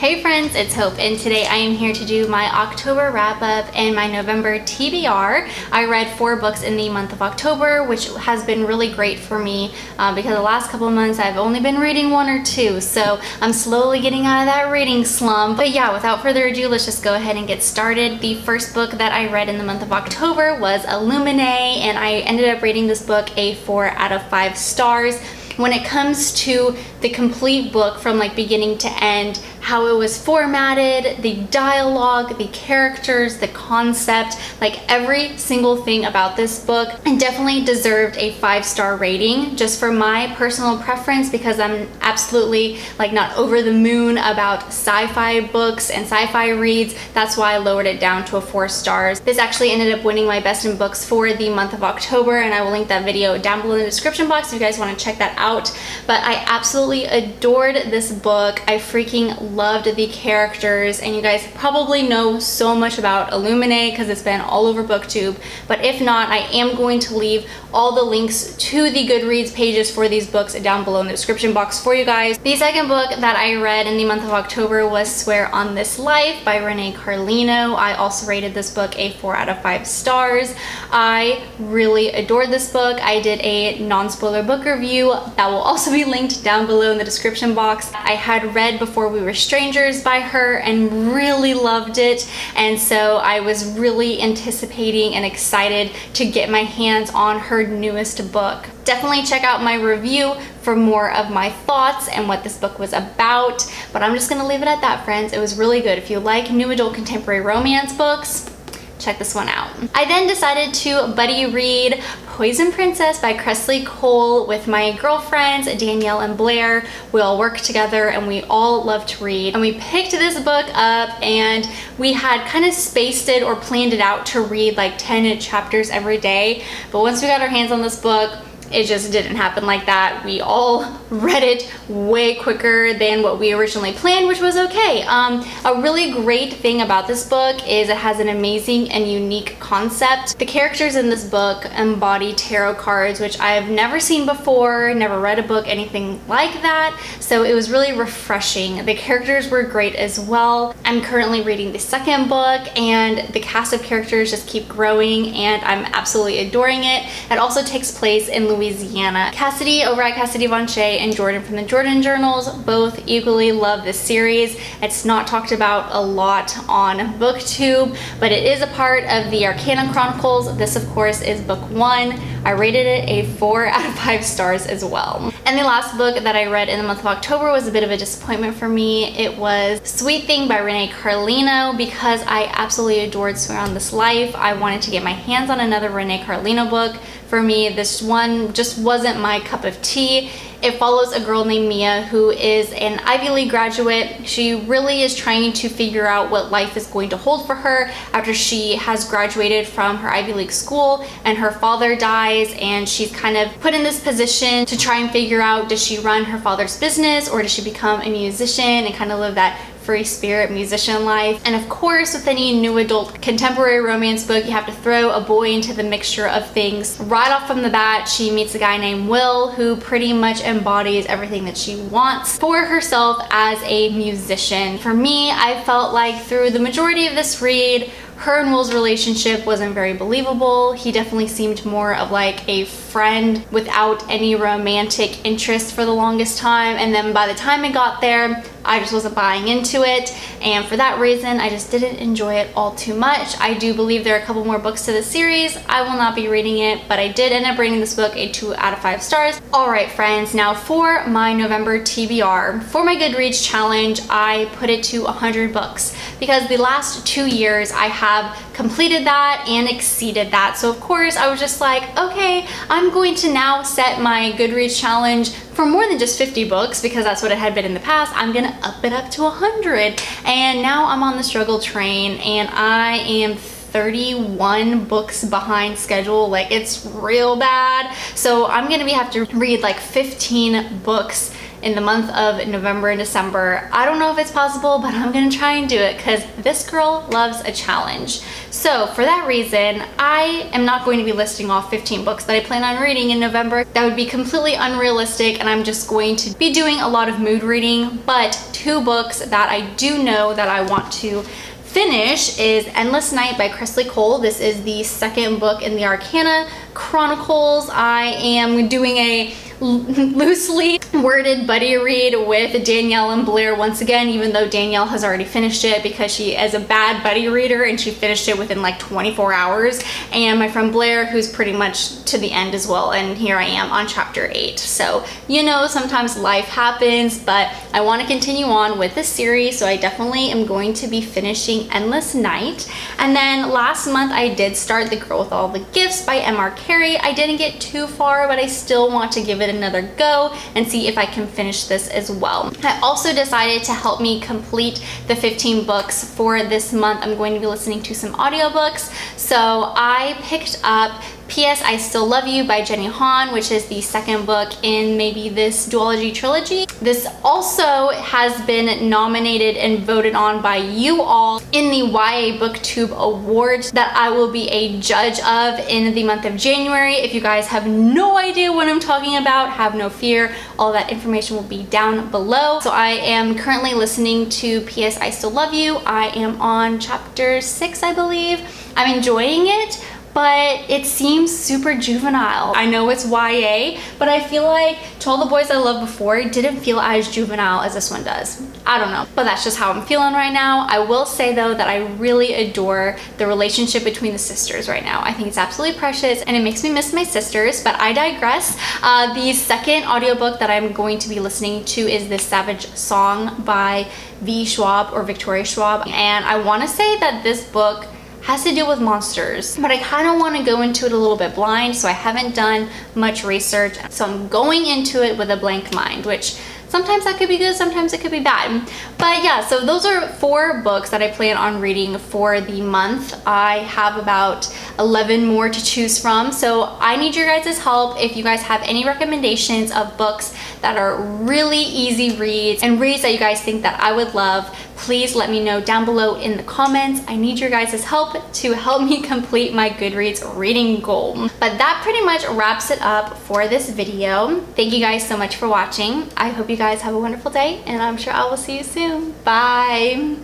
Hey friends, it's Hope and today I am here to do my October wrap up and my November TBR. I read four books in the month of October which has been really great for me uh, because the last couple months I've only been reading one or two so I'm slowly getting out of that reading slump. But yeah, without further ado, let's just go ahead and get started. The first book that I read in the month of October was Illuminae and I ended up rating this book a 4 out of 5 stars. When it comes to the complete book from like beginning to end, how it was formatted, the dialogue, the characters, the concept, like every single thing about this book and definitely deserved a five star rating just for my personal preference because I'm absolutely like not over the moon about sci-fi books and sci-fi reads. That's why I lowered it down to a four stars. This actually ended up winning my best in books for the month of October and I will link that video down below in the description box if you guys want to check that out. But I absolutely adored this book. I freaking loved the characters and you guys probably know so much about Illuminae because it's been all over booktube but if not I am going to leave all the links to the Goodreads pages for these books down below in the description box for you guys. The second book that I read in the month of October was Swear on This Life by Renee Carlino. I also rated this book a 4 out of 5 stars. I really adored this book. I did a non-spoiler book review that will also be linked down below in the description box. I had read Before We Were Strangers by her and really loved it and so I was really anticipating and excited to get my hands on her newest book. Definitely check out my review for more of my thoughts and what this book was about, but I'm just gonna leave it at that, friends. It was really good. If you like new adult contemporary romance books, check this one out. I then decided to buddy read Poison Princess by Kresley Cole with my girlfriends, Danielle and Blair. We all work together and we all love to read. And we picked this book up and we had kind of spaced it or planned it out to read like 10 chapters every day. But once we got our hands on this book, it just didn't happen like that. We all read it way quicker than what we originally planned, which was okay. Um, a really great thing about this book is it has an amazing and unique concept. The characters in this book embody tarot cards, which I've never seen before, never read a book, anything like that. So it was really refreshing. The characters were great as well. I'm currently reading the second book and the cast of characters just keep growing and I'm absolutely adoring it. It also takes place in Louisiana. Cassidy over at Cassidy Von Shea and Jordan from the Jordan Journals both equally love this series. It's not talked about a lot on booktube, but it is a part of the Arcana Chronicles. This of course is book one. I rated it a four out of five stars as well. And the last book that I read in the month of October was a bit of a disappointment for me. It was Sweet Thing by Renee Carlino because I absolutely adored on This Life. I wanted to get my hands on another Renee Carlino book for me. This one just wasn't my cup of tea. It follows a girl named Mia who is an Ivy League graduate. She really is trying to figure out what life is going to hold for her after she has graduated from her Ivy League school and her father dies and she's kind of put in this position to try and figure out does she run her father's business or does she become a musician and kind of live that free spirit musician life. And of course, with any new adult contemporary romance book, you have to throw a boy into the mixture of things. Right off from the bat, she meets a guy named Will who pretty much embodies everything that she wants for herself as a musician. For me, I felt like through the majority of this read, her and Will's relationship wasn't very believable. He definitely seemed more of like a friend without any romantic interest for the longest time. And then by the time it got there, I just wasn't buying into it. And for that reason, I just didn't enjoy it all too much. I do believe there are a couple more books to the series. I will not be reading it, but I did end up rating this book a two out of five stars. All right, friends, now for my November TBR. For my Goodreads challenge, I put it to 100 books because the last two years I have completed that and exceeded that. So of course I was just like, okay, I'm going to now set my Goodreads challenge for more than just 50 books because that's what it had been in the past. I'm gonna up it up to 100. And now I'm on the struggle train and I am 31 books behind schedule like it's real bad so I'm gonna be have to read like 15 books in the month of November and December. I don't know if it's possible, but I'm gonna try and do it because this girl loves a challenge. So for that reason, I am not going to be listing off 15 books that I plan on reading in November. That would be completely unrealistic and I'm just going to be doing a lot of mood reading, but two books that I do know that I want to finish is Endless Night by Kresley Cole. This is the second book in the Arcana Chronicles. I am doing a loosely worded buddy read with Danielle and Blair once again, even though Danielle has already finished it because she is a bad buddy reader and she finished it within like 24 hours. And my friend Blair, who's pretty much to the end as well, and here I am on chapter 8. So, you know, sometimes life happens, but I want to continue on with this series, so I definitely am going to be finishing Endless Night. And then last month I did start The Girl with All the Gifts by M.R. Carey. I didn't get too far, but I still want to give it another go and see if I can finish this as well. I also decided to help me complete the 15 books for this month. I'm going to be listening to some audiobooks. So I picked up P.S. I Still Love You by Jenny Han, which is the second book in maybe this duology trilogy. This also has been nominated and voted on by you all in the YA BookTube Awards that I will be a judge of in the month of January. If you guys have no idea what I'm talking about, have no fear. All that information will be down below. So I am currently listening to P.S. I Still Love You. I am on chapter six, I believe. I'm enjoying it, but it seems super juvenile. I know it's YA, but I feel like To All the Boys I Loved Before didn't feel as juvenile as this one does. I don't know, but that's just how I'm feeling right now. I will say though that I really adore the relationship between the sisters right now. I think it's absolutely precious and it makes me miss my sisters, but I digress. Uh, the second audiobook that I'm going to be listening to is this Savage Song by V. Schwab or Victoria Schwab. And I wanna say that this book has to deal with monsters, but I kind of want to go into it a little bit blind, so I haven't done much research. So I'm going into it with a blank mind, which sometimes that could be good, sometimes it could be bad. But yeah, so those are four books that I plan on reading for the month. I have about 11 more to choose from, so I need your guys' help if you guys have any recommendations of books that are really easy reads and reads that you guys think that I would love please let me know down below in the comments. I need your guys' help to help me complete my Goodreads reading goal. But that pretty much wraps it up for this video. Thank you guys so much for watching. I hope you guys have a wonderful day and I'm sure I will see you soon. Bye.